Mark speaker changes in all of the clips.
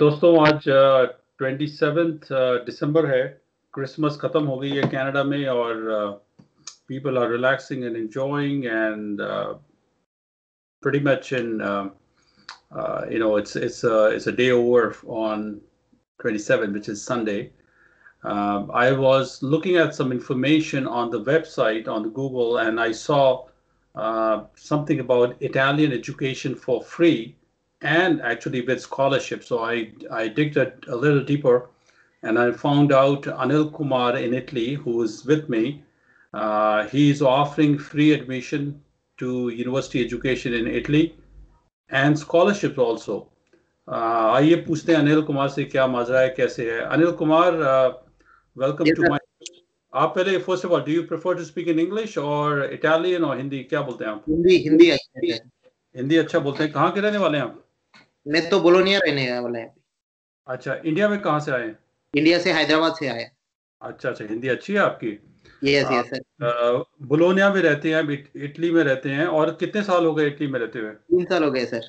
Speaker 1: दोस्तों आज twenty seventh दिसंबर है क्रिसमस ख़त्म हो गई है कनाडा में और people are relaxing and enjoying and pretty much in uh, uh, you know it's it's a it's a day over on 27 which is sunday um, i was looking at some information on the website on the google and i saw uh, something about italian education for free and actually with scholarship. So I, I digged a, a little deeper and I found out Anil Kumar in Italy, who is with me. Uh, he's offering free admission to university education in Italy and scholarships also. Uh, आइए पूछते हैं अनिल कुमार से क्या माजरा है कैसे है Anil Kumar welcome to my आप पहले first of all do you prefer to speak in English और इटालियन और हिंदी क्या बोलते हैं आप
Speaker 2: हिंदी हिंदी
Speaker 1: हिंदी अच्छा बोलते हैं कहाँ के रहने वाले हैं आप
Speaker 2: मैं तो बोलोनिया रहने वाला है
Speaker 1: अच्छा इंडिया में कहाँ से आए
Speaker 2: इंडिया से हैदराबाद से आया
Speaker 1: अच्छा अच्छा हिंदी अच्छी है आपकी?
Speaker 2: यस यस सर
Speaker 1: बोलोनिया में रहते हैं इटली में रहते हैं और कितने साल हो गए इटली में रहते हुए?
Speaker 2: तीन साल हो गए सर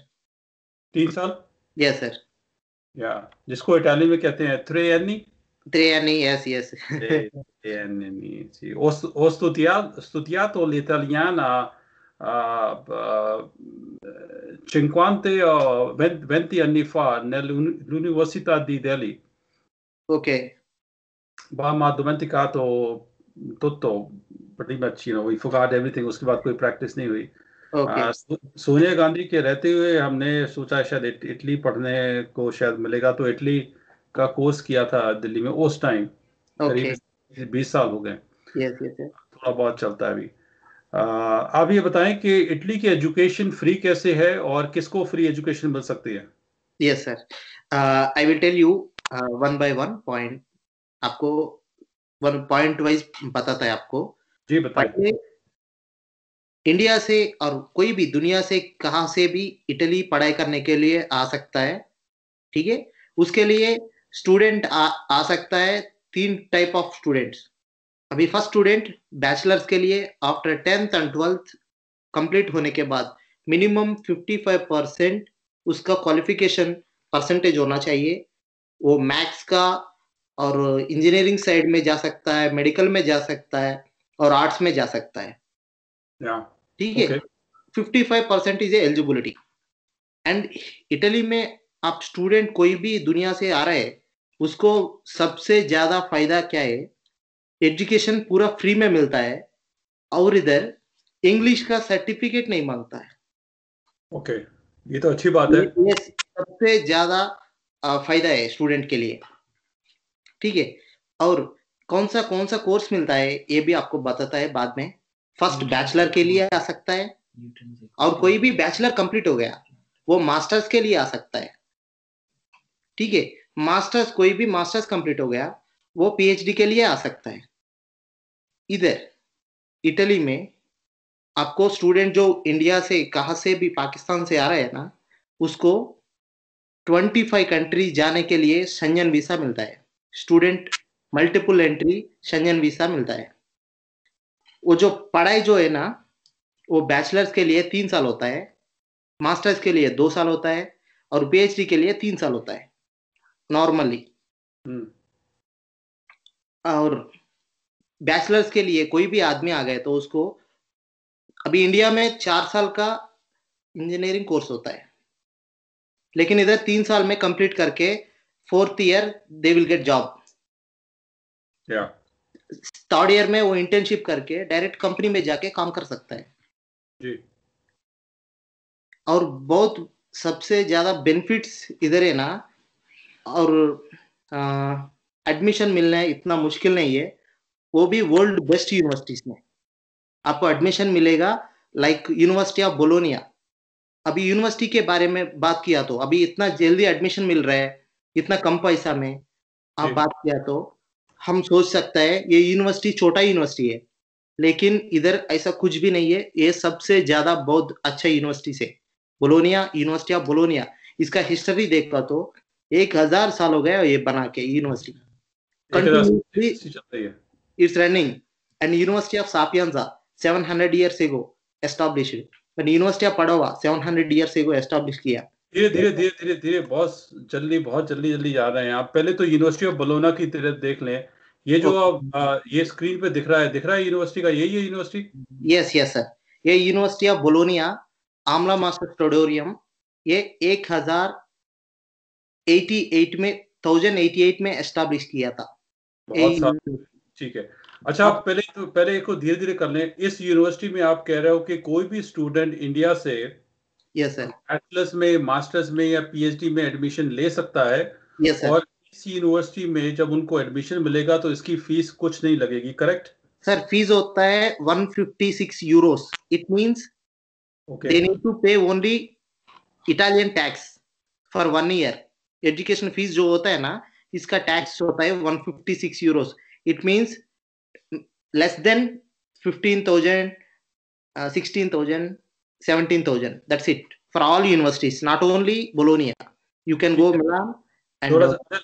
Speaker 1: तीन साल?
Speaker 2: यस सर
Speaker 1: या जिसको इटाली में कहते हैं थ्रे एनी
Speaker 2: थ्रे एनी यस यस
Speaker 1: एनी sì ho, ho studiato, studiato uh, 50 o 20 anni fa nell'Università di Delhi.
Speaker 2: Ok.
Speaker 1: Ma mi ha dimenticato tutto, pretty much, you know, we forgot everything, उसके बाद कोई प्रैक्टिस नहीं हुई
Speaker 2: okay.
Speaker 1: सोनिया गांधी के रहते हुए हमने सोचा शायद इटली पढ़ने को शायद मिलेगा तो इटली का कोर्स किया था दिल्ली में उस टाइम okay.
Speaker 2: करीब
Speaker 1: बीस साल हो गए
Speaker 2: yes, yes, yes.
Speaker 1: थोड़ा बहुत चलता है अभी आप ये बताएँ कि इटली की एजुकेशन फ्री कैसे है और किसको फ्री एजुकेशन मिल सकती है?
Speaker 2: Yes sir I will tell you one by one point आपको वन पॉइंट वाइज बताता है आपको।
Speaker 1: जी बताइए।
Speaker 2: इंडिया से और कोई भी दुनिया से कहा से भी इटली पढ़ाई करने के लिए आ सकता है ठीक है? उसके लिए स्टूडेंट आ, आ सकता है तीन टाइप ऑफ़ स्टूडेंट्स अभी फ़र्स्ट स्टूडेंट बैचलर्स के लिए after tenth and twelfth complete होने के बाद मिनिमम 55 परसेंट उसका क्वालिफिकेशन परसेंटेज होना चाहिए। वो मैथ्स का और इंजीनियरिंग साइड में जा सकता है मेडिकल में जा सकता है और आर्ट्स में जा सकता है। ठीक है? Fifty five percent is eligibility and Italy में आप स्टूडेंट कोई भी दुनिया से आ रहे हैं उसको सबसे ज़्यादा फ़ायदा क्या है? एजुकेशन पूरा फ्री में मिलता है और इधर इंग्लिश का सर्टिफिकेट नहीं माँगता है।
Speaker 1: Okay okay. ये तो अच्छी बात है।
Speaker 2: ये सबसे ज़्यादा फ़ायदा है स्टूडेंट के लिए। ठीक है? और कौन सा कौन सा कोर्स मिलता है ये भी आपको बताता है बाद में। फ़र्स्ट बैचलर के लिए आ सकता है। और कोई भी बैचलर कंप्लीट हो गया वो मास्टर्स के लिए आ सकता है। ठीक है? मास्टर्स कोई भी मास्टर्स कंप्लीट हो गया वो पीएचडी के लिए आ सकता है। इधर इटली में आपको स्टूडेंट जो इंडिया से कहा से भी पाकिस्तान से आ रहे हैं ना उसको 25 कंट्री जाने के लिए संजन वीसा मिलता है। Student multiple entry Schengen visa मिलता है। वो जो पढ़ाई जो है ना वो बैचलर्स के लिए तीन साल होता है मास्टर्स के लिए दो साल होता है और पीएचडी के लिए तीन साल होता है नॉर्मली। हम्म। और बैचलर्स के लिए कोई भी आदमी आ गए तो उसको अभी इंडिया में चार साल का इंजीनियरिंग कोर्स होता है। लेकिन इधर तीन साल में कंप्लीट करके fourth year they will get job. Third year में वो इंटर्नशिप करके डायरेक्ट कंपनी में जाके काम कर सकता है।
Speaker 1: जी।
Speaker 2: और बहुत सबसे ज़्यादा बेनिफिट्स इधर है ना और एडमिशन मिलना इतना मुश्किल नहीं है। वो भी वर्ल्ड बेस्ट यूनिवर्सिटीज में। आपको एडमिशन मिलेगा लाइक यूनिवर्सिटी ऑफ़ बोलोनिया अभी यूनिवर्सिटी के बारे में बात किया तो अभी इतना जल्दी एडमिशन मिल रहा है इतना कम पैसा में आप बात किया तो हम सोच सकते हैं ये यूनिवर्सिटी छोटा यूनिवर्सिटी है लेकिन इधर ऐसा कुछ भी नहीं है ये सबसे ज़्यादा बहुत अच्छा यूनिवर्सिटी से बोलोनिया यूनिवर्सिटी ऑफ़ बोलोनिया इसका हिस्ट्री देखा तो एक हज़ार साल हो गया ये बना के university It's running. And University of Sapienza, 700 years ago, established. And University of Padova, 700 years ago, established किया.
Speaker 1: धीरे धीरे धीरे धीरे धीरे बहुत जल्दी बहुत जल्दी जल्दी जा रहे हैं आप। पहले तो यूनिवर्सिटी ऑफ़ बलोना की तरफ़ देख लें। ये जो आप ये स्क्रीन पे दिख रहा है। दिख रहा है यूनिवर्सिटी का? यही है यूनिवर्सिटी
Speaker 2: यस यस सर ये यूनिवर्सिटी ऑफ़ बोलोनिया आमला मास्टर स्टोडोरियम ये एक हज़ार एटी एट में थाउज़ेंड एटी एट में एस्टाब्लिश किया था।
Speaker 1: ठीक है। अच्छा आप पहले तो पहले को धीरे धीरे कर लें। इस यूनिवर्सिटी में आप कह रहे हो कि कोई भी स्टूडेंट इंडिया से
Speaker 2: यस सर
Speaker 1: बैचलर्स में मास्टर्स में या पीएचडी में एडमिशन ले सकता है
Speaker 2: यस सर
Speaker 1: और इस यूनिवर्सिटी में जब उनको एडमिशन मिलेगा तो इसकी फ़ीस कुछ नहीं लगेगी करेक्ट
Speaker 2: सर फ़ीस होता है 156 euros it means they need to pay only Italian tax for one year education fees जो होता है ना इसका टैक्स होता है 156 euros it means less than 15,000, uh, 16,000, 17,000. That's it for all universities, not only Bologna. You can go Milan and.
Speaker 1: थोड़ा सा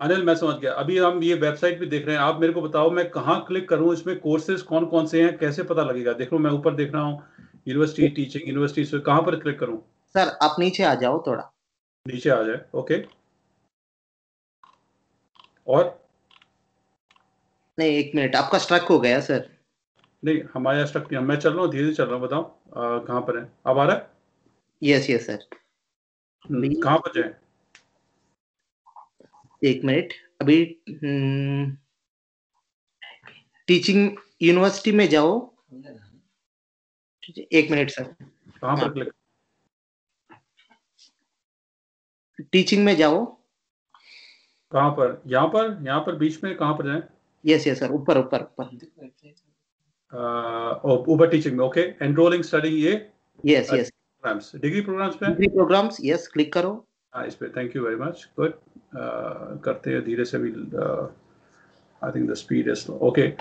Speaker 1: अनिल मैं समझ गया। अभी हम ये वेबसाइट भी देख रहे हैं। आप मेरे को बताओ मैं कहाँ क्लिक करूँ? इसमें कोर्सेज कौन कौन से हैं? कैसे पता लगेगा? देख लो मैं ऊपर देख रहा हूँ। यूनिवर्सिटी टीचिंग यूनिवर्सिटी से कहाँ पर क्लिक करूँ?
Speaker 2: सर आप नीचे आ जाओ थोड़ा।
Speaker 1: नीचे आ जाए ओके और
Speaker 2: नहीं एक मिनट आपका स्ट्रक हो गया सर
Speaker 1: नहीं हमारे स्ट्रक नहीं मैं चल रहा हूँ धीरे धीरे चल रहा हूँ बताओ कहाँ पर है? अब आ रहा है?
Speaker 2: यस यस सर
Speaker 1: कहाँ पर जाए?
Speaker 2: एक मिनट अभी टीचिंग यूनिवर्सिटी में जाओ। एक मिनट सर
Speaker 1: कहाँ पर क्लिक
Speaker 2: टीचिंग में जाओ।
Speaker 1: कहाँ पर? यहाँ पर? यहाँ पर बीच में कहाँ पर जाए?
Speaker 2: यस यस सर ऊपर ऊपर ऊपर
Speaker 1: ऊपर टीचिंग में ओके एनरोलिंग स्टडी ये
Speaker 2: yes yes
Speaker 1: programs degree programs पे
Speaker 2: डिग्री प्रोग्राम्स यस क्लिक करो
Speaker 1: हाँ इस पे thank you very much good करते हैं धीरे से भी I think the speed is okay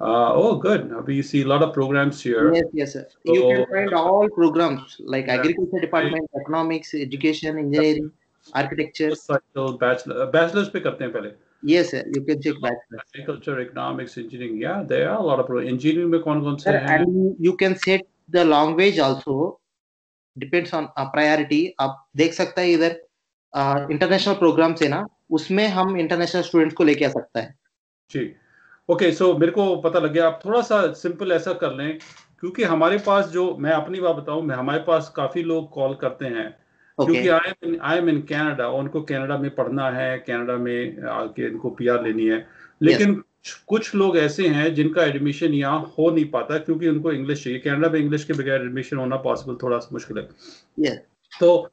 Speaker 1: Uh, oh, good. We see a lot of programs here.
Speaker 2: Yes, yes, sir. So, you can find all programs like yeah. agriculture department, economics, education, engineering, architecture.
Speaker 1: Cycle, bachelor, bachelor's पे करते हैं पहले.
Speaker 2: Yes, sir. You can check back.
Speaker 1: Agriculture, economics, engineering. Yeah, there are a lot of engineering में कौन कौन से
Speaker 2: हैं? And you can set the language also. Depends on uh, priority. आप देख सकते हैं इधर इंटरनेशनल uh, प्रोग्राम से ना उसमें हम इंटरनेशनल स्टूडेंट्स को लेके आ सकता है
Speaker 1: जी ओके सो मेरे को पता लग गया आप थोड़ा सा सिंपल ऐसा कर लें क्योंकि हमारे पास जो मैं अपनी बात बताऊँ मैं हमारे पास काफ़ी लोग कॉल करते हैं okay. क्योंकि I am I am in Canada उनको कनाडा में पढ़ना है कनाडा में आके इनको पीआर लेनी है लेकिन yes. कुछ लोग ऐसे हैं जिनका एडमिशन यहाँ हो नहीं पाता क्योंकि उनको इंग्लिश चाहिए कनाडा में इंग्लिश के बगैर एडमिशन होना पॉसिबल थोड़ा सा मुश्किल है
Speaker 2: yes.
Speaker 1: तो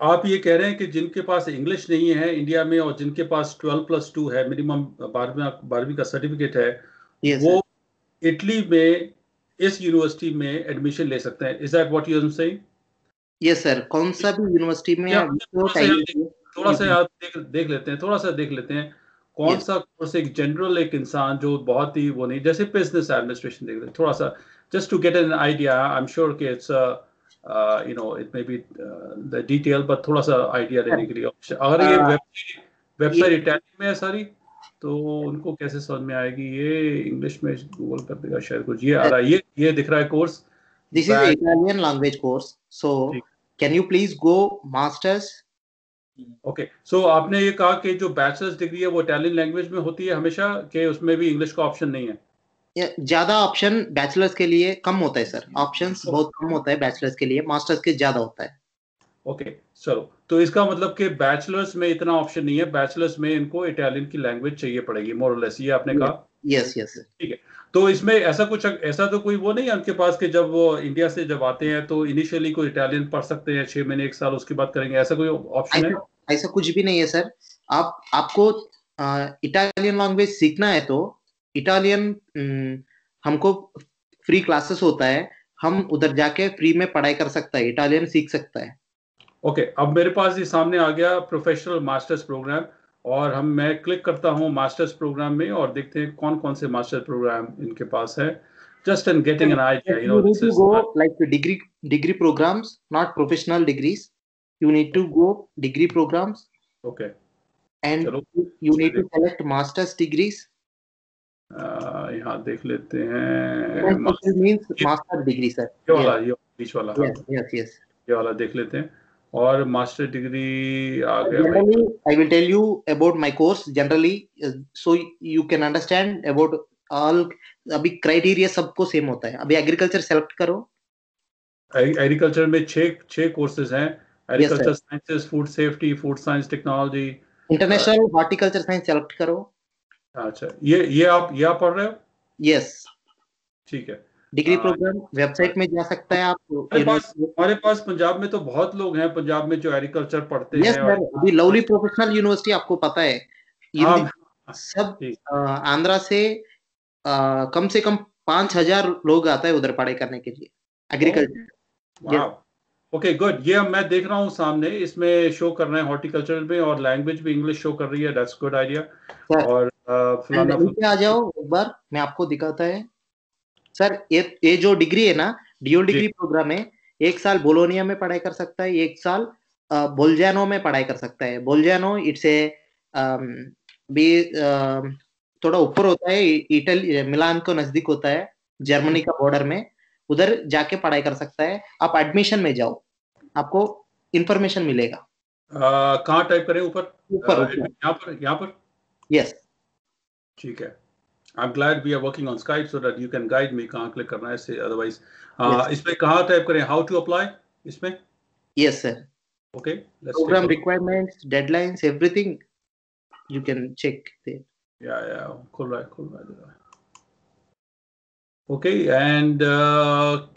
Speaker 1: आप ये कह रहे हैं कि जिनके पास इंग्लिश नहीं है इंडिया में और जिनके पास ट्वेल्व प्लस टू है मिनिमम बारहवीं बारहवीं का सर्टिफिकेट है
Speaker 2: yes,
Speaker 1: वो इटली में इस यूनिवर्सिटी में एडमिशन ले सकते हैं is that what you are saying
Speaker 2: yes sir कौन सा भी यूनिवर्सिटी में
Speaker 1: थोड़ा सा आप देख देख लेते हैं थोड़ा सा देख लेते हैं। कौन सा कोर्स एक जनरल एक इंसान जो बहुत ही वो नहीं जैसे बिज़नेस एडमिनिस्ट्रेशन देख लेते थोड़ा सा just to get an idea I am sure कि it's you know it may be the detail पर थोड़ा सा आइडिया देने के लिए अगर ये वेबसाइट इटालियन में है सारी तो उनको कैसे समझ में आएगी? ये इंग्लिश में गूगल कर देगा शायद कुछ। ये आ रहा है ये ये दिख रहा है course
Speaker 2: This is Italian language course. So can you please go masters?
Speaker 1: Okay okay. So so, आपने ये कहा कि जो बैचलर्स डिग्री है वो इटालियन लैंग्वेज में होती है हमेशा कि उसमें भी इंग्लिश का ऑप्शन नहीं
Speaker 2: है ज़्यादा ऑप्शन बैचलर्स के लिए कम होता है सर ऑप्शंस okay. बहुत कम होता है बैचलर्स के लिए मास्टर्स के ज़्यादा होता है
Speaker 1: ओके okay. चलो तो इसका मतलब कि बैचलर्स में इतना ऑप्शन नहीं है बैचलर्स में इनको इटालियन की लैंग्वेज चाहिए पड़ेगी मोरलेस ये आपने कहा
Speaker 2: यस यस
Speaker 1: ठीक है तो इसमें ऐसा कुछ ऐसा तो कोई वो नहीं है उनके पास कि जब वो इंडिया से जब आते हैं तो इनिशियली कोई इटालियन पढ़ सकते हैं छह महीने एक साल उसके बाद करेंगे। ऐसा कोई ऑप्शन है?
Speaker 2: ऐसा कुछ भी नहीं है सर। आप आपको इटालियन लैंग्वेज सीखना है तो इटालियन हमको फ्री क्लासेस होता है। हम उधर जाके फ्री में पढ़ाई कर सकता है इटालियन सीख सकता है।
Speaker 1: ओके okay, अब मेरे पास ये सामने आ गया प्रोफेशनल मास्टर्स प्रोग्राम और हम मैं क्लिक करता हूँ मास्टर्स प्रोग्राम में और देखते हैं कौन कौन से मास्टर्स प्रोग्राम इनके पास है। Just in getting an I you
Speaker 2: like degree degree programs not professional degrees you need to go degree program
Speaker 1: okay
Speaker 2: and you need to select masters
Speaker 1: degree यहाँ देख लेते हैं
Speaker 2: मास्टर डिग्री सर
Speaker 1: ये वाला ये वाला देख लेते हैं। और मास्टर डिग्री आ गया भाई।
Speaker 2: Generally i will tell you about my course generally uh, so you can understand about all अभी क्राइटेरिया सबको सेम होता है। अभी एग्रीकल्चर सेलेक्ट करो।
Speaker 1: एग्रीकल्चर में छह छह कोर्सेज हैं। Agriculture sciences food safety food science technology
Speaker 2: international horticulture science select करो।
Speaker 1: अच्छा ये ये आप ये आप पढ़ रहे हो?
Speaker 2: यस
Speaker 1: ठीक है।
Speaker 2: डिग्री
Speaker 1: हाँ।
Speaker 2: प्रोग्राम वेबसाइट में जा सकता है आप
Speaker 1: हमारे पास पंजाब में तो बहुत लोग हैं पंजाब में जो एग्रीकल्चर पढ़ते
Speaker 2: यस
Speaker 1: हैं और
Speaker 2: अभी लवली प्रोफेशनल यूनिवर्सिटी आपको पता है। ये
Speaker 1: हाँ,
Speaker 2: सब आंध्रा से अ, कम से कम पाँच हज़ार लोग आता है उधर पढ़ाई करने के लिए।
Speaker 1: Agriculture okay. गुड। ये मैं देख रहा हूँ सामने इसमें शो कर रहे हैं हॉर्टिकल्चर में और लैंग्वेज भी इंग्लिश शो कर रही है। दैट्स गुड आइडिया और फलाना
Speaker 2: नीचे आ जाओ एक बार मैं आपको दिखाता है। सर ये ये जो डिग्री है ना ड्यूल डिग्री प्रोग्राम है एक साल बोलोनिया में पढ़ाई कर सकता है एक साल बोलजानो में पढ़ाई कर सकता है। बोलजानो इट्स ए भी थोड़ा ऊपर होता है इटली मिलान को नज़दीक होता है जर्मनी का बॉर्डर में उधर जाके पढ़ाई कर सकता है। आप एडमिशन में जाओ आपको इंफॉर्मेशन मिलेगा।
Speaker 1: कहाँ टाइप करें ऊपर?
Speaker 2: ऊपर
Speaker 1: यहाँ पर यहाँ पर?
Speaker 2: यस
Speaker 1: ठीक है। Am glad we are working on Skype so that you can guide me कहाँ क्लिक करना है इससे अदरवाइज़
Speaker 2: Yes.
Speaker 1: इसमें कहाँ टाइप करें? हाउ टू अप्लाई इसमें?
Speaker 2: Yes sir
Speaker 1: okay let's
Speaker 2: program requirements deadlines everything you can check there.
Speaker 1: खुल रहा है खुल रहा है जरा ओके एंड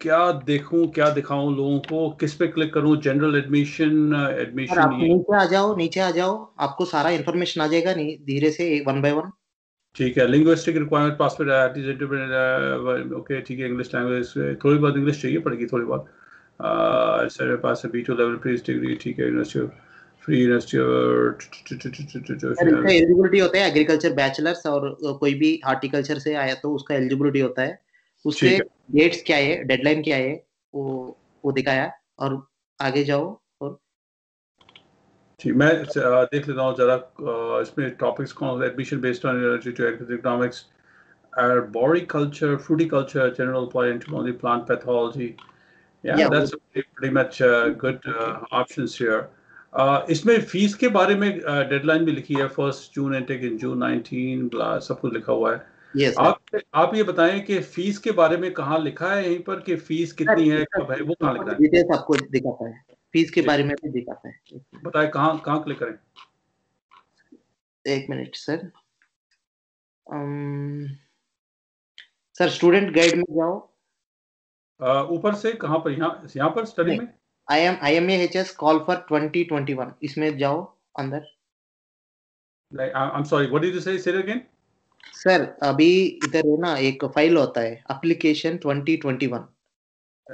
Speaker 1: क्या देखूँ क्या दिखाऊँ लोगों को? किस पे क्लिक करूँ? जनरल एडमिशन
Speaker 2: और आप
Speaker 1: एडमिशन
Speaker 2: नीचे आ जाओ नीचे आ जाओ आपको सारा इंफॉर्मेशन आ जाएगा नहीं धीरे से वन बाय वन
Speaker 1: ठीक है लिंग्विस्टिक रिक्वायरमेंट पासपोर्ट ओके ठीक है इंग्लिश लैंग्वेज थोड़ी बहुत इंग्लिश चाहिए पड़ेगी थोड़ी बहुत। सर मेरे पास बी टू लेवल प्रीस डिग्री ठीक है यूनिवर्सिटी फ्री यूनिवर्सिटी
Speaker 2: एलिजिबिलिटी होता है एग्रीकल्चर बैचलर्स और कोई भी हार्टिकल्चर से आया तो उसका एलिजिबिलिटी होता है। उसके डेट्स क्या है डेडलाइन क्या है वो वो दिखाया और आगे जाओ। और
Speaker 1: ठीक मैं देख लेता हूँ जरा इसमें टॉपिक्स कौन admission based on economics arboriculture, fruiticulture, general plant entomology, plant pathology. Yeah,
Speaker 2: Yeah,
Speaker 1: that's pretty, pretty much uh, good uh, options here. Uh, इसमें फ़ीस के बारे में डेडलाइन भी लिखी है first June intake in June 19 blah, सब कुछ लिखा हुआ है।
Speaker 2: यस
Speaker 1: आप आप ये बताएँ कि फ़ीस के बारे में कहाँ लिखा है यहीं पर कि फ़ीस कितनी है कब है वो कहाँ लिखा है?
Speaker 2: डिटेल्स आपको दिखाता है। फ़ीस के बारे में भी दिखाता है।
Speaker 1: बताएँ कहाँ कहाँ क्लिक करें?
Speaker 2: एक minute sir sir student guide में जाओ।
Speaker 1: ऊपर से कहाँ पर? यहाँ यहाँ पर स्टडी में?
Speaker 2: I am I am H S call for twenty twenty one इसमें जाओ अंदर।
Speaker 1: like I'm sorry what did you say say it again?
Speaker 2: Sir अभी इधर है ना एक फ़ाइल होता है application twenty twenty one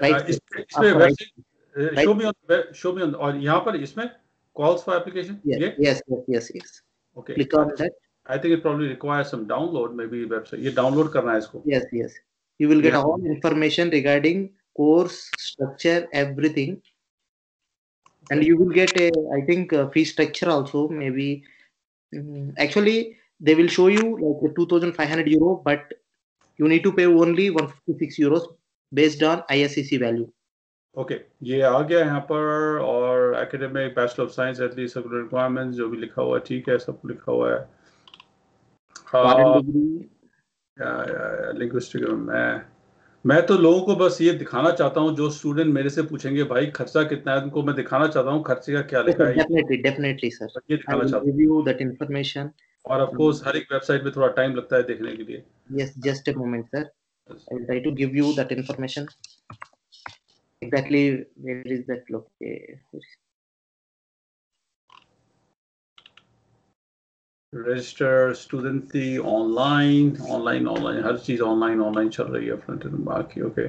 Speaker 2: Right.
Speaker 1: Uh, इस-
Speaker 2: right.
Speaker 1: Website show me on show me on और यहाँ पर इसमें कॉल्स फॉर एप्लीकेशन ये
Speaker 2: yes yes yes yes
Speaker 1: okay
Speaker 2: click on that
Speaker 1: I think it probably requires some download may be website ये download करना है इसको
Speaker 2: yes yes you will get
Speaker 1: Yeah.
Speaker 2: all information regarding course structure everything and you will get a i think uh, fee structure also maybe mm, actually they will show you like 2500 euro but you need to pay only 156 euros based on iscc value
Speaker 1: okay okay, ये आ गया यहाँ पर और academic bachelor of science at least requirements जो भी लिखा हुआ है ठीक है सब लिखा हुआ है।
Speaker 2: Foreign
Speaker 1: हाँ। लिंग्विस्टिक मैं मैं तो लोगों को बस ये दिखाना चाहता हूँ जो स्टूडेंट मेरे से पूछेंगे भाई खर्चा कितना है? उनको मैं दिखाना चाहता हूँ खर्चे का क्या लिखा है।
Speaker 2: Definitely definitely sir.
Speaker 1: ये दिखाना चाहता हूँ। और ऑफ़ कोर्स हर एक वेबसाइट में थोड़ा टाइम लगता है देखने के लिए।
Speaker 2: Yes just a moment sir. I will try to give you that information. Exactly where is that location
Speaker 1: register student थी ऑनलाइन ऑनलाइन ऑनलाइन हर चीज़ ऑनलाइन ऑनलाइन चल रही है फ्रंट एंड बाकी okay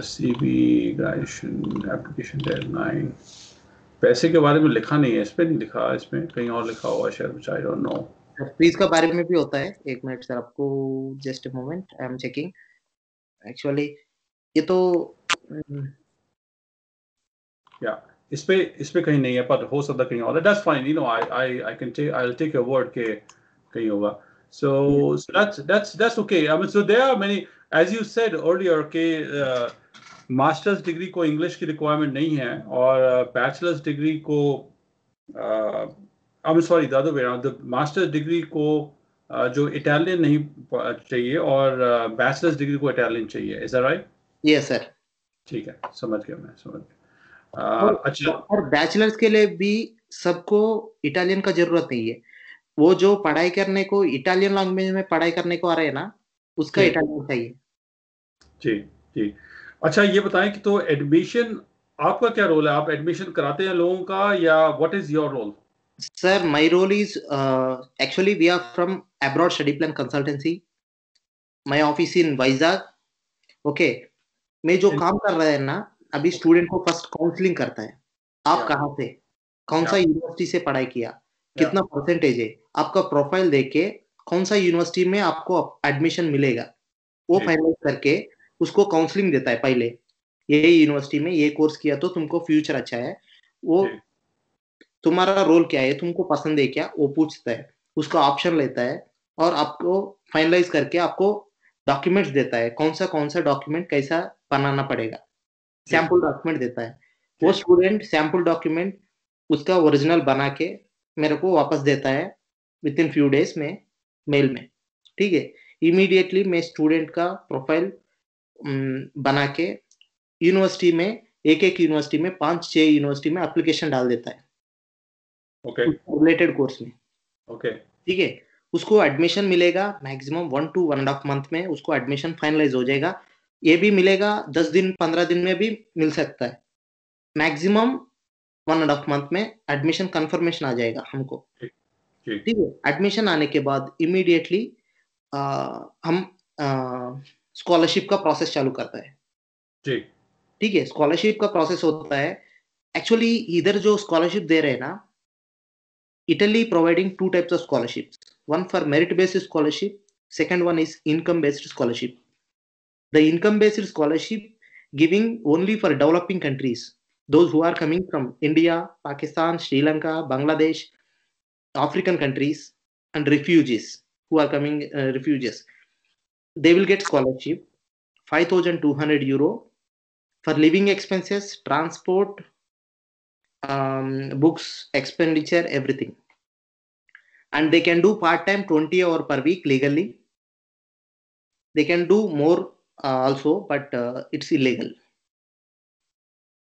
Speaker 1: C B graduation application deadline पैसे के बारे में लिखा नहीं है इस पे नहीं लिखा इसमें कहीं और लिखा हुआ शायद आई डोंट नो
Speaker 2: फ़ीस का बारे में भी होता है। एक मिनट सर आपको just a moment I am checking actually ये तो हम्म,
Speaker 1: या इस पे इस पे कहीं नहीं है पर हो सकता कहीं और that's fine you know I I I can take I will take your word के कहीं होगा। That's that's that's okay. I mean so there are many as you said earlier okay uh, masters degree को English की requirement नहीं है और bachelors degree को I am sorry दादो द मास्टर्स डिग्री को uh, जो इटालियन नहीं चाहिए और बैचलर्स uh, डिग्री को इटालियन चाहिए। इज़ राइट
Speaker 2: यस सर
Speaker 1: ठीक है समझ गया मैं समझ गया।
Speaker 2: और, अच्छा। और बैचलर्स के लिए भी सबको इटालियन का ज़रूरत नहीं है। वो जो पढ़ाई करने को इटालियन लैंग्वेज में पढ़ाई करने को आ रहे हैं ना उसका इटालियन चाहिए।
Speaker 1: जी जी। अच्छा ये बताएँ कि तो एडमिशन आपका क्या रोल है? आप एडमिशन कराते हैं लोगों का या what is your role
Speaker 2: sir my role is actually we are from abroad study plan consultancy my office in Vizag okay मैं जो काम कर रहा है ना अभी स्टूडेंट को फ़र्स्ट काउंसलिंग करता है। आप कहाँ से? कौन सा यूनिवर्सिटी से पढ़ाई किया? कितना परसेंटेज है? आपका प्रोफ़ाइल देख के कौन सा यूनिवर्सिटी में आपको एडमिशन मिलेगा? वो फाइनलाइज करके उसको काउंसलिंग देता है पहले। ये यूनिवर्सिटी में ये कोर्स किया तो तुमको फ्यूचर अच्छा है। वो तुम्हारा रोल क्या है? तुमको पसंद है क्या? वो पूछता है। उसका ऑप्शन लेता है और आपको फाइनलाइज करके आपको डॉक्यूमेंट्स देता है कौन सा कौन सा डॉक्यूमेंट कैसा बनाना पड़ेगा। सैंपल डॉक्यूमेंट देता है। वो स्टूडेंट सैंपल डॉक्यूमेंट उसका ओरिजिनल बना के मेरे को वापस देता है विद इन फ्यू डेज़ में मेल में। ठीक है? इमीडिएटली मैं स्टूडेंट का प्रोफ़ाइल बना के यूनिवर्सिटी में एक एक यूनिवर्सिटी में पाँच छह यूनिवर्सिटी में एप्लीकेशन डाल देता है।
Speaker 1: ओके
Speaker 2: रिलेटेड कोर्स में।
Speaker 1: ओके
Speaker 2: ठीक है? उसको एडमिशन मिलेगा maximum one two one and half month में उसको एडमिशन फाइनलाइज हो जाएगा। ये भी मिलेगा दस दिन पंद्रह दिन में भी मिल सकता है। Maximum one and half month में एडमिशन कंफर्मेशन आ जाएगा हमको। ठीक है? एडमिशन आने के बाद इमीडिएटली हम स्कॉलरशिप का प्रोसेस चालू करता है। ठीक। है? स्कॉलरशिप का प्रोसेस होता है। एक्चुअली इधर जो स्कॉलरशिप दे रहे हैं ना Italy providing two types of scholarship one for merit-based scholarship, second one is income-based scholarship. The income-based scholarship giving only for developing countries, those who are coming from India, Pakistan, Sri Lanka, Bangladesh, African countries, and refugees who are coming uh, refugees. They will get scholarship, 5,200 euro for living expenses, transport, um, books, expenditure, everything and they can do part time 20 hour per week legally they can do more uh, also but uh, it's illegal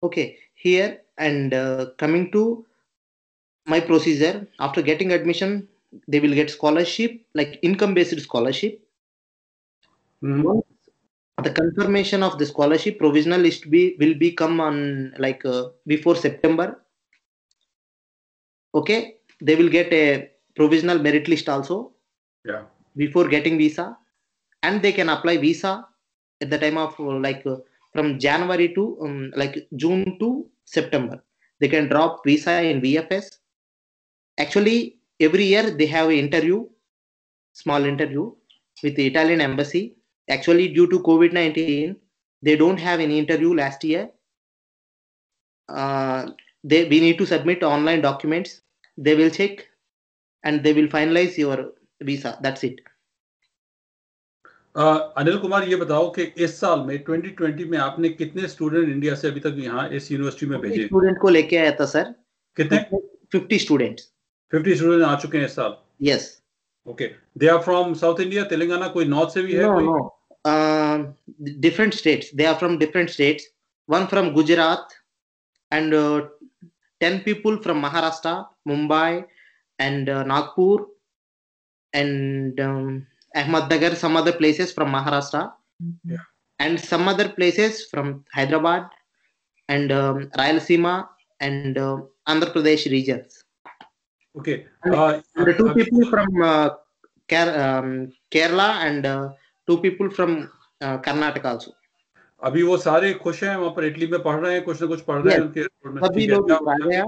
Speaker 2: okay here and uh, coming to my procedure after getting admission they will get scholarship like income based scholarship. The confirmation of the scholarship provisional list be will be come on like uh, before September. Okay, they will get a provisional merit list also.
Speaker 1: Yeah.
Speaker 2: Before getting visa, and they can apply visa at the time of uh, like uh, from January to um, like June to September. They can drop visa in VFS. Actually, every year they have an interview, small interview with the Italian embassy actually due to covid-19 they don't have any interview last year uh, they we need to submit online documents they will check and they will finalize your visa that's it
Speaker 1: Uh, Anil Kumar ये बताओ कि इस साल में 2020 में आपने कितने student India से अभी तक यहाँ इस यूनिवर्सिटी में भेजे
Speaker 2: स्टूडेंट को लेके आया था सर
Speaker 1: कितने
Speaker 2: 50 स्टूडेंट्स
Speaker 1: 50 स्टूडेंट आ चुके हैं इस साल
Speaker 2: yes
Speaker 1: okay they are from south India Telangana कोई नॉर्थ से भी है
Speaker 2: no, कोई uh, different states. They are from different states. One from Gujarat and uh, 10 people from Maharashtra, Mumbai, and uh, Nagpur, and um, Ahmednagar, some other places from Maharashtra,
Speaker 1: yeah.
Speaker 2: and some other places from Hyderabad and um, Rayalaseema and uh, Andhra Pradesh regions.
Speaker 1: Okay.
Speaker 2: Uh, and the two people from uh, Ker- um, Kerala and uh, two people from Karnataka also
Speaker 1: अभी वो सारे खुश हैं वहाँ पर Italy में पढ़ रहे हैं कुछ ना कुछ पढ़ रहे हैं उनके
Speaker 2: सभी लोग इधर आ गया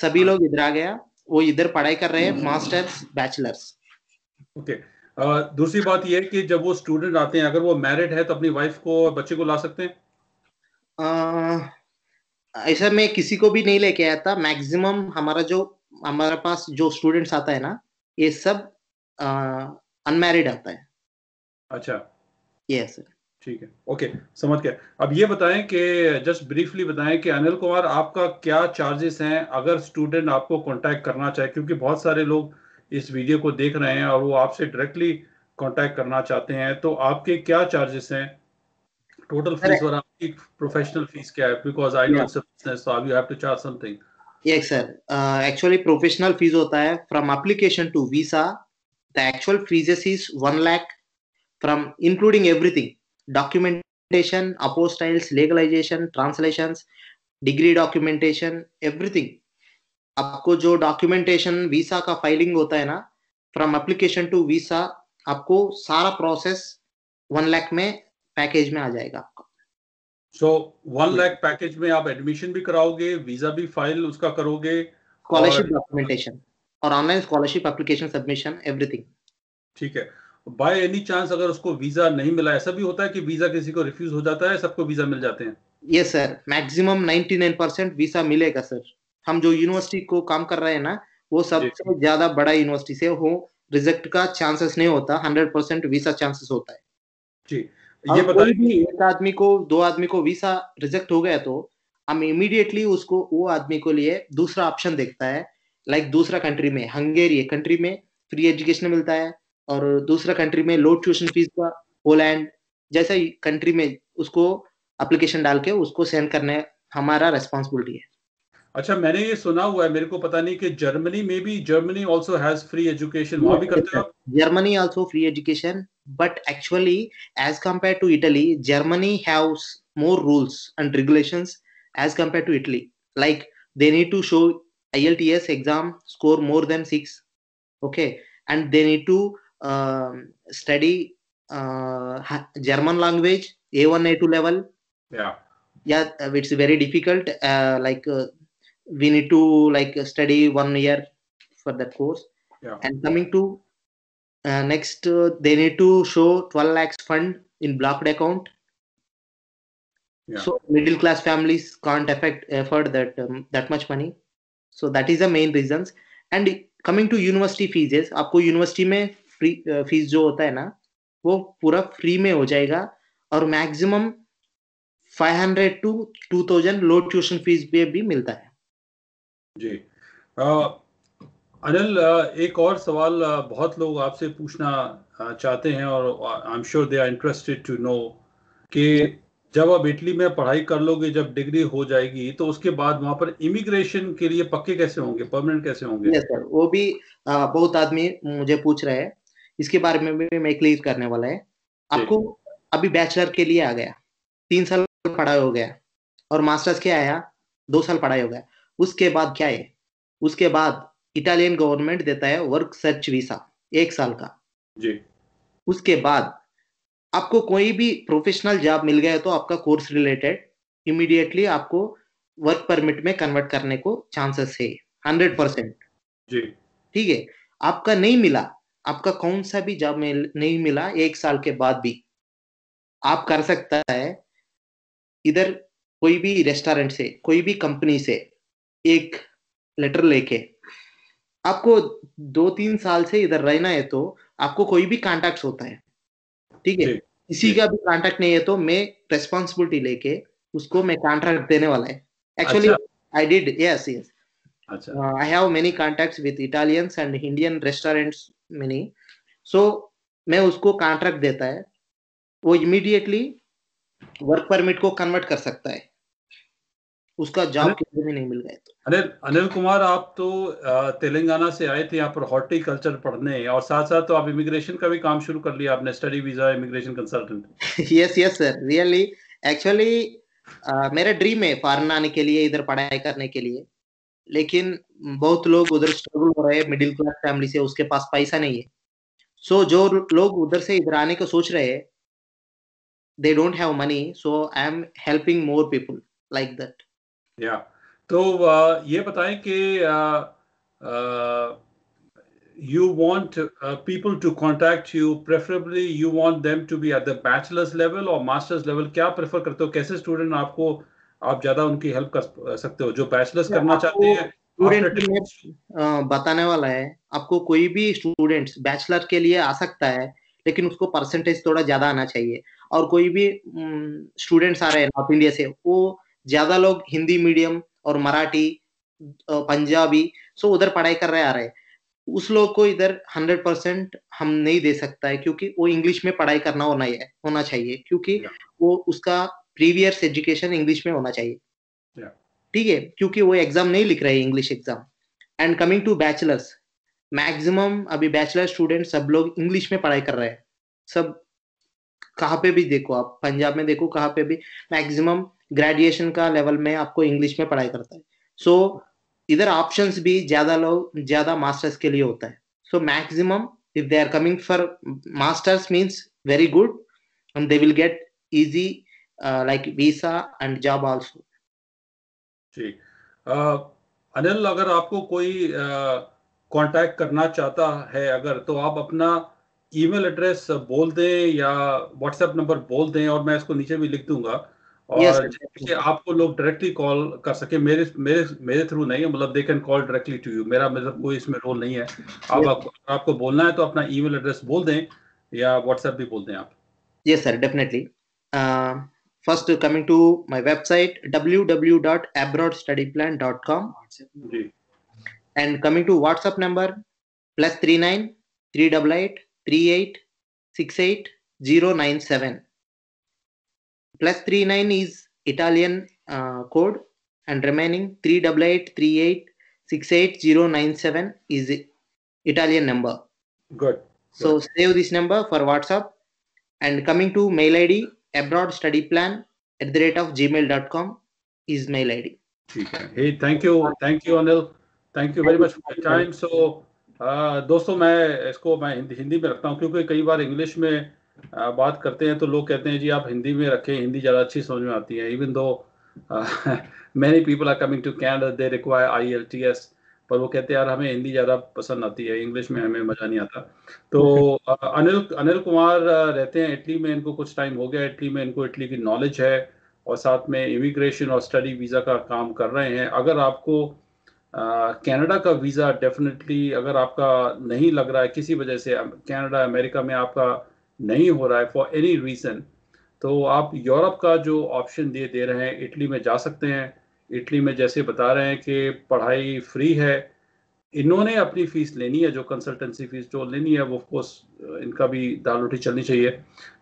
Speaker 2: सभी लोग इधर आ गया वो इधर पढ़ाई कर रहे हैं मास्टर्स बैचलर्स
Speaker 1: ओके दूसरी बात ये है कि जब वो स्टूडेंट आते हैं अगर वो मैरिड है तो अपनी वाइफ को बच्चे को ला सकते हैं?
Speaker 2: ऐसा मैं किसी को भी नहीं लेके आया था। मैक्सिमम हमारा जो हमारे पास जो स्टूडेंट्स आता है ना ये सब अनमैरिड आता है।
Speaker 1: अच्छा।
Speaker 2: यस
Speaker 1: ठीक है ओके समझ गया। अब ये बताएँ कि जस्ट ब्रीफली बताएँ कि अनिल कुमार आपका क्या चार्जेस हैं? अगर स्टूडेंट आपको कांटेक्ट करना चाहे क्योंकि बहुत सारे लोग इस वीडियो को देख रहे हैं और वो आपसे डायरेक्टली कांटेक्ट करना चाहते हैं तो आपके क्या चार्जेस हैं? टोटल फ़ीस और आपकी प्रोफेशनल फ़ीस क्या है? Because I know business so you have to charge something
Speaker 2: yes sir actually professional fees होता है from application to visa the actual fees is 1 lakh from including everything documentation, apostiles, legalization, translations, degree documentation everything आपको जो documentation visa का filing होता है ना from application to visa आपको सारा प्रोसेस वन लाख में पैकेज में आ जाएगा आपका।
Speaker 1: सो वन लाख पैकेज में आप एडमिशन भी कराओगे वीज़ा भी फ़ाइल उसका करोगे
Speaker 2: स्कॉलरशिप डॉक्यूमेंटेशन और online scholarship application submission everything
Speaker 1: ठीक है। बाय एनी चांस अगर उसको वीज़ा नहीं मिला ऐसा भी होता है कि वीज़ा किसी को रिफ्यूज हो जाता है सबको वीज़ा मिल जाते हैं?
Speaker 2: Yes sir maximum 99 percent visa मिलेगा सर हम जो यूनिवर्सिटी को काम कर रहे हैं ना वो सबसे ज़्यादा बड़ा यूनिवर्सिटी से हो रिजेक्ट का चांसेस नहीं होता हंड्रेड परसेंट वीसा चांसेस होता है।
Speaker 1: जी। ये बताइए।
Speaker 2: भी एक आदमी को दो आदमी को वीसा रिजेक्ट हो गया तो हम इमीडिएटली उसको वो आदमी को लिए दूसरा ऑप्शन देखता है। लाइक like दूसरा कंट्री में हंगेरी कंट्री में फ्री एजुकेशन मिलता है। और दूसरा कंट्री में लो ट्यूशन फ़ीस का पोलैंड जैसा कंट्री में उसको एप्लीकेशन डाल के उसको सेंड करने हमारा रेस्पॉन्सिबिलिटी है।
Speaker 1: अच्छा मैंने ये सुना हुआ है मेरे को पता नहीं कि जर्मनी में भी Germany also has free education वहाँ भी करते हैं
Speaker 2: Germany also free education but actually as compare to Italy Germany haves more rules and regulations as compare to Italy like they need to show IELTS exam score more than 6 okay? And they need to um, study uh, German language A1 A2 level.
Speaker 1: Yeah.
Speaker 2: Yeah, uh, it's very difficult. Uh, like uh, we need to like study one year for that course.
Speaker 1: Yeah.
Speaker 2: And coming to uh, next, uh, they need to show 12 lakhs fund in blocked account. Yeah. So middle class families can't affect afford that um, that much money. So that is the main reasons. And coming to university fees, आपको university में free fees जो होता है ना वो पूरा free में हो जाएगा और maximum 500 to 2000 low tuition fees भी भी मिलता है।
Speaker 1: जी। अनिल एक और सवाल बहुत लोग आपसे पूछना चाहते हैं और I am sure they are interested to know कि जब आप इटली में पढ़ाई कर लोगे जब डिग्री हो जाएगी तो उसके बाद वहाँ पर इमिग्रेशन के लिए पक्के कैसे होंगे? परमानेंट कैसे होंगे?
Speaker 2: सर वो भी आ, बहुत आदमी मुझे पूछ रहे हैं। इसके बारे में भी मैं क्लियर करने वाला है। आपको अभी बैचलर के लिए आ गया तीन साल पढ़ाई हो गया और मास्टर्स के आया दो साल पढ़ाई हो गया। उसके बाद क्या है? उसके बाद इटालियन गवर्नमेंट देता है वर्क सर्च वीसा एक साल का।
Speaker 1: जी।
Speaker 2: उसके बाद आपको कोई भी प्रोफेशनल जॉब मिल गया तो आपका कोर्स रिलेटेड इमीडिएटली आपको वर्क परमिट में कन्वर्ट करने को चांसेस है हंड्रेड परसेंट
Speaker 1: जी।
Speaker 2: ठीक है? आपका नहीं मिला आपका कौन सा भी जॉब मिल नहीं मिला एक साल के बाद भी आप कर सकता है। इधर कोई भी रेस्टोरेंट से कोई भी कंपनी से एक लेटर लेके आपको दो तीन साल से इधर रहना है तो आपको कोई भी कॉन्टैक्ट होता है। ठीक है? किसी का भी कॉन्टैक्ट नहीं है तो मैं रेस्पॉन्सिबिलिटी लेके उसको मैं कॉन्ट्रैक्ट देने वाला है। Actually I did yes yes I have many contacts with Italians and Indian restaurants mini so मैं उसको कॉन्ट्रैक्ट देता है। वो इमीडिएटली वर्क परमिट को कन्वर्ट कर सकता है। उसका जॉब किसी में नहीं मिल गया तो।
Speaker 1: अनिल अनिल कुमार आप तो तेलंगाना से आए थे यहाँ पर हॉर्टिकल्चर पढ़ने और साथ साथ तो आप इमिग्रेशन का भी काम शुरू कर लिया आपने study visa immigration consultant
Speaker 2: yes yes sir really actually मेरा ड्रीम है फॉरन आने के लिए इधर पढ़ाई करने के लिए। लेकिन बहुत लोग उधर स्ट्रगल हो रहे हैं मिडिल क्लास फैमिली से उसके पास पैसा नहीं है। सो so, जो लोग उधर से इधर आने को सोच रहे हैं they don't have money so I am helping more people like that
Speaker 1: या तो uh, ये बताएँ कि want uh, people to contact you preferably you want them to be at the bachelor's level or master's level क्या prefer करते हो? कैसे student आपको आप ज़्यादा उनकी हेल्प कर सकते हो जो बैचलर्स करना चाहते हैं
Speaker 2: स्टूडेंट बताने वाला है आपको कोई भी स्टूडेंट्स बैचलर के लिए आ सकता है लेकिन उसको परसेंटेज थोड़ा ज़्यादा आना चाहिए। और कोई भी स्टूडेंट्स आ रहे हैं नॉर्थ इंडिया से वो ज़्यादा लोग हिंदी मीडियम और मराठी पंजाबी सो उधर पढ़ाई कर रहे आ रहे हैं। उस लोग को इधर हंड्रेड परसेंट हम नहीं दे सकता है क्योंकि वो इंग्लिश में पढ़ाई करना होना है होना चाहिए क्योंकि वो उसका प्रीवियस एजुकेशन इंग्लिश में होना चाहिए। ठीक है? क्योंकि वो एग्ज़ाम नहीं लिख रहे English exam and coming to bachelors maximum अभी बैचलर स्टूडेंट सब लोग इंग्लिश में पढ़ाई कर रहे हैं। सब कहाँ पे भी देखो आप पंजाब में देखो कहाँ पे भी मैक्सिमम ग्रेजुएशन का लेवल में आपको इंग्लिश में पढ़ाई करता है। सो so, इधर ऑप्शंस भी ज़्यादा लोग ज़्यादा मास्टर्स के लिए होता है। So maximum if they are coming for masters means very good and they will get easy like visa and job also
Speaker 1: ठीक। अनिल अगर आपको कोई कांटेक्ट uh, करना चाहता है अगर तो आप अपना ईमेल एड्रेस बोल दें या व्हाट्सएप नंबर बोल दें और मैं इसको नीचे भी लिख दूँगा। और yes, आपको लोग डायरेक्टली कॉल कर सके मेरे मेरे मेरे थ्रू नहीं है मतलब they can call directly to you मेरा मतलब कोई इसमें रोल नहीं है। आप आपको आपको बोलना है तो अपना ईमेल एड्रेस बोल दें या व्हाट्सएप भी बोल दें आप।
Speaker 2: Yes sir definitely first coming to my website www.abroadstudyplan.com and coming to whatsapp number plus 39 388 38 68 097 plus 39 is Italian uh, code and remaining 388386897 is Italian number.
Speaker 1: Good.
Speaker 2: So Good. save this number for WhatsApp and coming to mail ID abroad study plan at the rate of gmail.com is mail ID.
Speaker 1: Hey, thank you. Thank you, Anil. Thank you very much for your time. So, uh, दोस्तों मैं इसको मैं हिंदी हिंदी में रखता हूँ क्योंकि कई बार English में बात करते हैं तो लोग कहते हैं जी आप हिंदी में रखें हिंदी ज़्यादा अच्छी समझ में आती है even though many people are coming to Canada they require I L T S पर वो कहते हैं यार हमें हिंदी ज़्यादा पसंद आती है इंग्लिश में हमें मज़ा नहीं आता। तो अनिल अनिल कुमार रहते हैं इटली में इनको कुछ टाइम हो गया इटली में इनको इटली की नॉलेज है और साथ में इमिग्रेशन और स्टडी वीज़ा का काम कर रहे हैं। अगर आपको कनाडा का वीज़ा डेफिनेटली अगर आपका नहीं लग रहा है किसी वजह से कनाडा अमेरिका में आपका नहीं हो रहा है फॉर एनी रीज़न तो आप यूरोप का जो ऑप्शन दे दे रहे हैं इटली में जा सकते हैं। इटली में जैसे बता रहे हैं कि पढ़ाई फ्री है इन्होंने अपनी फ़ीस लेनी है जो कंसल्टेंसी फ़ीस जो लेनी है वो कोर्स इनका भी दाल रोटी चलनी चाहिए।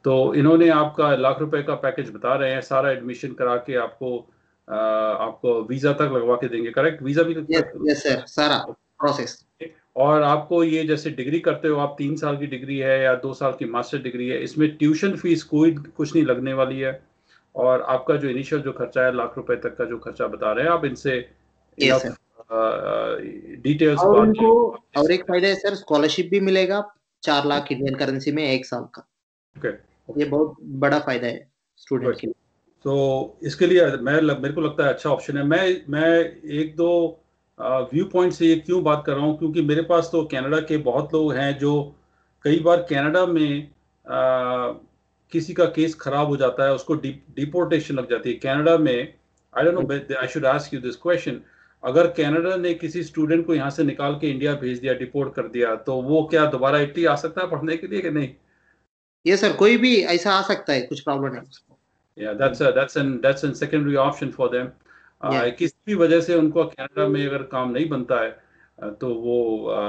Speaker 1: तो इन्होंने आपका लाख रुपए का पैकेज बता रहे हैं सारा एडमिशन करा के आपको आ, आपको वीज़ा तक लगवा के देंगे करेक्ट वीज़ा भी
Speaker 2: yes, yes, sir. सारा प्रोसेस
Speaker 1: और आपको ये जैसे डिग्री करते हो आप तीन साल की डिग्री है या दो साल की मास्टर डिग्री है इसमें ट्यूशन फ़ीस कोई कुछ नहीं लगने वाली है। और आपका जो इनिशियल जो खर्चा है लाख रुपए तक का जो खर्चा बता रहे हैं आप इनसे
Speaker 2: डिटेल्स और उनको और एक फ़ायदा है सर स्कॉलरशिप भी मिलेगा चार लाख इंडियन करेंसी में एक साल का।
Speaker 1: Okay.
Speaker 2: ये बहुत बड़ा फ़ायदा है स्टूडेंट के लिए।
Speaker 1: तो इसके लिए मैं मेरे को लगता है अच्छा ऑप्शन है। मैं मैं एक दो व्यू पॉइंट से ये क्यों बात कर रहा हूँ क्योंकि मेरे पास तो कनाडा के बहुत लोग हैं जो कई बार कनाडा में आ, किसी का केस खराब हो जाता है उसको डिपोर्टेशन लग जाती है। कनाडा में I don't know I should ask you this question अगर कनाडा ने किसी स्टूडेंट को यहाँ से निकाल के इंडिया भेज दिया डिपोर्ट कर दिया तो वो क्या दोबारा इटली आ सकता है पढ़ने के लिए कि नहीं?
Speaker 2: ये सर कोई भी ऐसा आ सकता है कुछ problem
Speaker 1: yeah that's a that's an that's an secondary option for them. किसी भी वजह से उनको कनाडा में अगर काम नहीं बनता है तो वो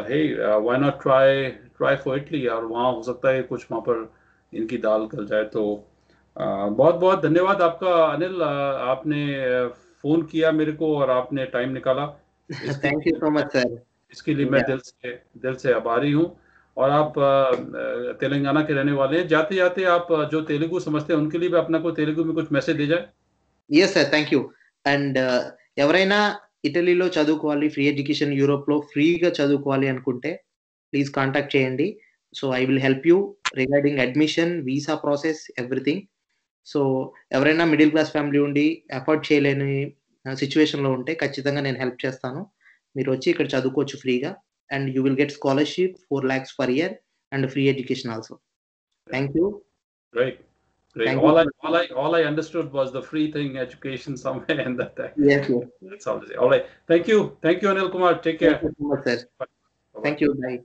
Speaker 1: है why not try try for Italy और वहाँ हो सकता है कुछ वहाँ पर इनकी दाल गल जाए तो बहुत बहुत धन्यवाद आपका अनिल आपने फोन किया मेरे को और आपने टाइम निकाला
Speaker 2: thank you so much sir
Speaker 1: इसके लिए मैं दिल से दिल से आभारी हूँ और आप तेलंगाना के रहने वाले हैं जाते जाते आप जो तेलुगु समझते हैं उनके लिए भी अपना कोई तेलुगु में कुछ मैसेज दे जाए
Speaker 2: yes sir thank you and ఎవరైనా ఇటలీలో చదువుకోవాలి ఫ్రీ ఎడ్యుకేషన్ యూరోప్లో ఫ్రీగా చదువుకోవాలి అనుకుంటే ప్లీజ్ కాంటాక్ట్ చేయండి So I will help you regarding admission visa process everything so ఎవరైనా మిడిల్ క్లాస్ ఫ్యామిలీ ఉండి అఫోర్డ్ చేయలేని సిచ్యువేషన్లో ఉంటే ఖచ్చితంగా నేను హెల్ప్ చేస్తాను మీరు వచ్చి ఇక్కడ చదువుకోవచ్చు ఫ్రీగా and you will get scholarship four lakhs per year and free education also thank you
Speaker 1: right Great. All I, all I all I understood was the free thing education somewhere and that.
Speaker 2: Yes, yes.
Speaker 1: That's all. All right. Thank you. Thank you, Anil Kumar. Take care.
Speaker 2: Thank you so much, sir. Thank you. Bye.